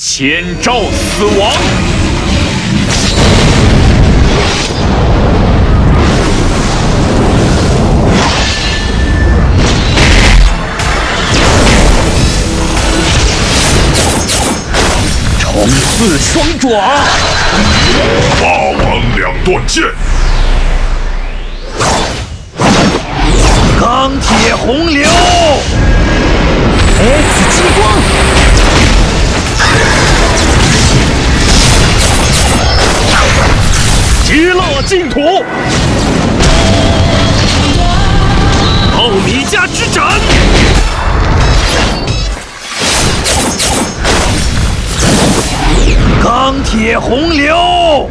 千兆死亡。冲刺双爪，霸王两段剑，钢铁洪流净土，奥米加之斩。钢铁洪流。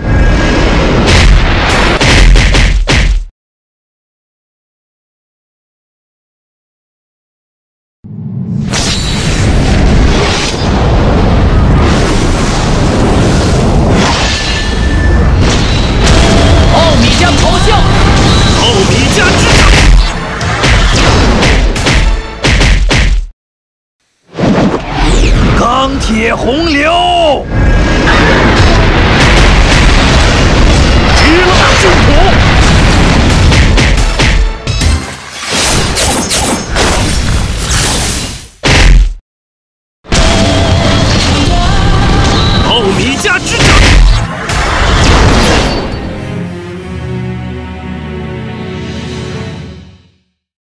钢铁洪流。